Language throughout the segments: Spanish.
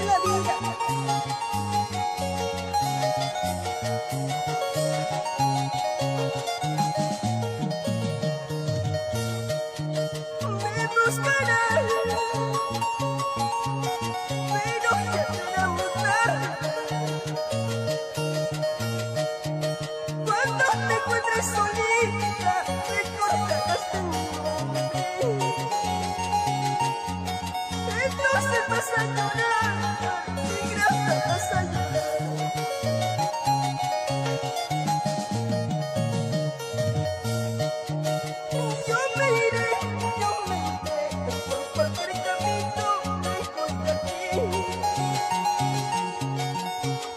la vida. Me pero que te.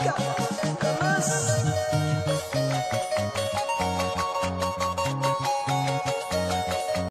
nunca.